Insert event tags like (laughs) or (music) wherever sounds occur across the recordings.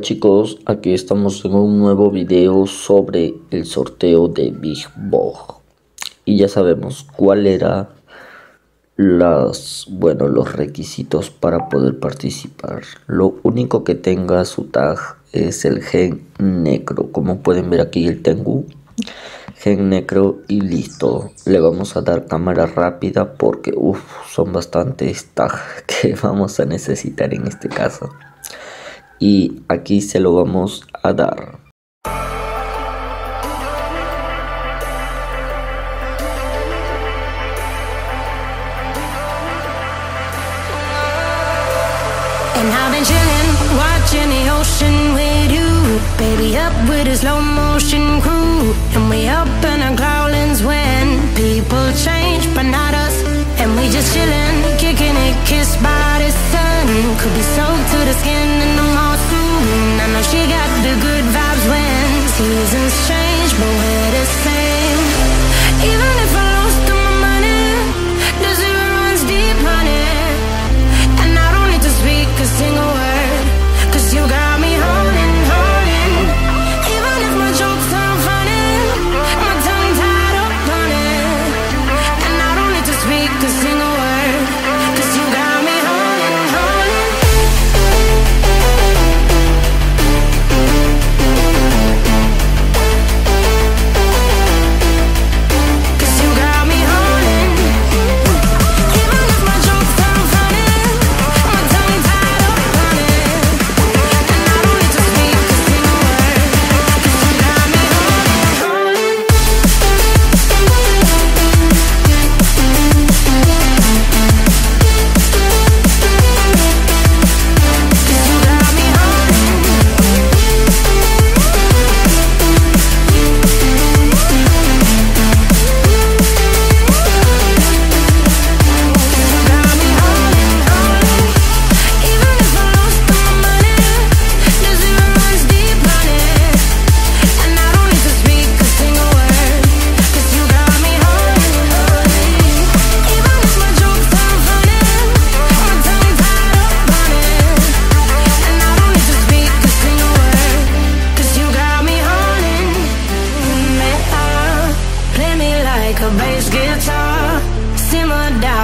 Chicos, aquí estamos en un nuevo video sobre el sorteo de Big Bog y ya sabemos cuál era las, bueno, los requisitos para poder participar. Lo único que tenga su tag es el gen necro, como pueden ver aquí el Tengu gen necro y listo. Le vamos a dar cámara rápida porque son bastantes tags (laughs) que vamos a necesitar en este caso y aquí se lo vamos a dar. And I've been chilling, watching the ocean with you. Baby, up with a slow motion crew. And we up in our growlings when people change, but not us. And we just chilling, kicking it, kissed by the sun. Could be soaked to the skin in the mall soon. I know she got the good vibes when seasons change,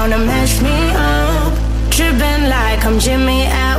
down and mash me up, tripping like I'm Jimmy at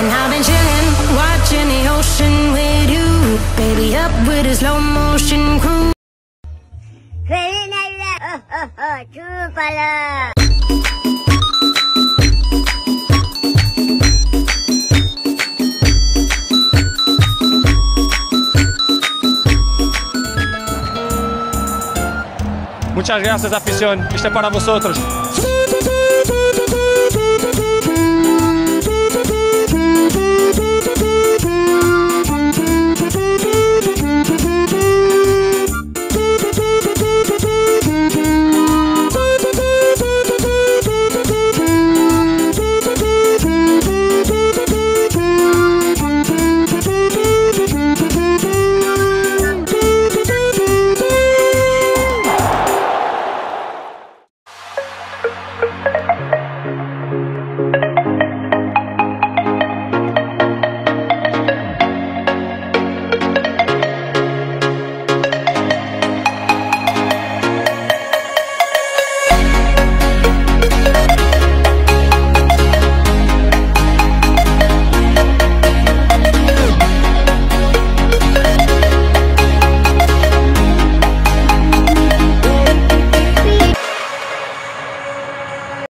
And I've been chilling, watching the ocean with you. Baby, up with a slow motion crew. Muchas gracias, afición. Este é para vosotros.